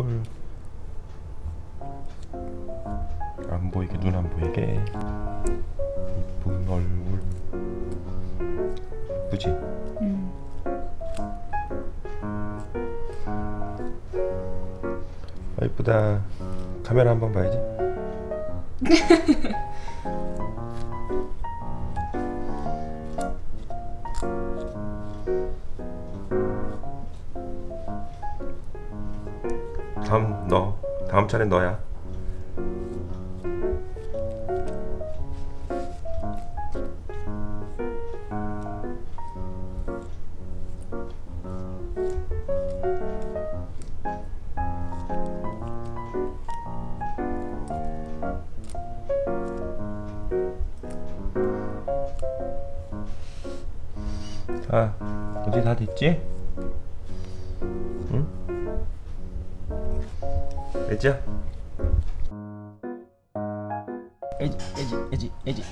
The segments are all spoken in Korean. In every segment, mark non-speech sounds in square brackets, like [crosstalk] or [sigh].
얼굴 안 보이게 눈 안 보이게 이쁜 얼굴 이쁘지? 음. 아 이쁘다 카메라 한번 봐야지 [laughs] 다음 너 다음 차례 너야 자 어디 다 됐지? 애지야 애지 애지 애지 애지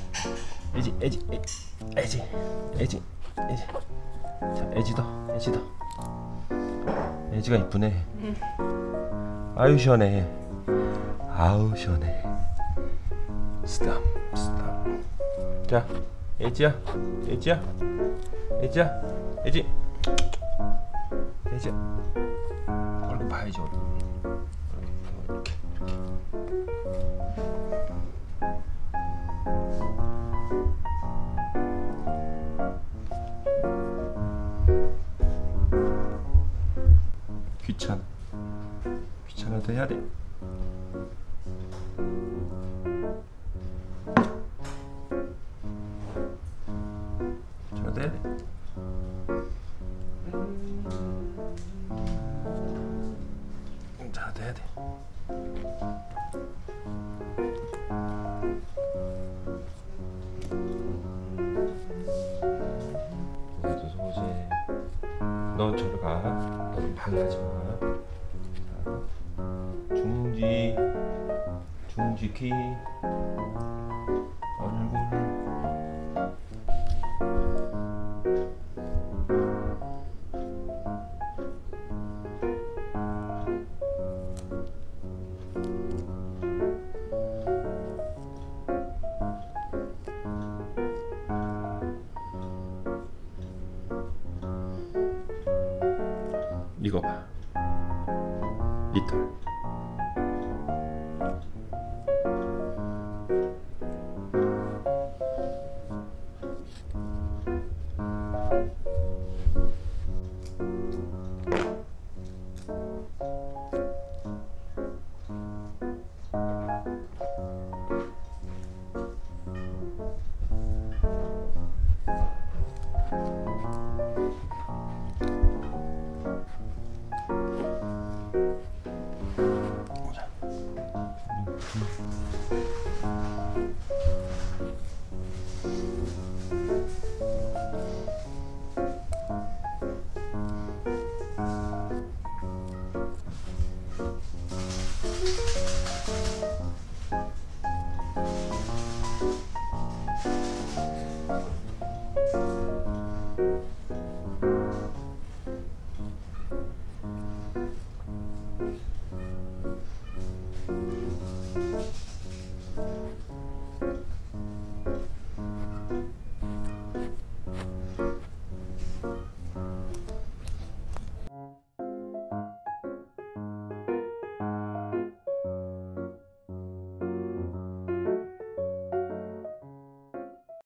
애지 애지 애지 애지 애지 자 애지도 애지도 애지가 이쁘네 아유 시원해 아우 시원해 stop stop 자 애지야 애지야 애지야 애지 애지야 얼굴 봐야지 얼굴 귀찮아. 귀찮아도 해야 돼. 귀찮아도 해야 돼. 음, 잘도 해야 돼 넌 저리 가. 넌 방해하지 마. 자, 중지, 중지 키, 얼굴. 이거 봐. 이털.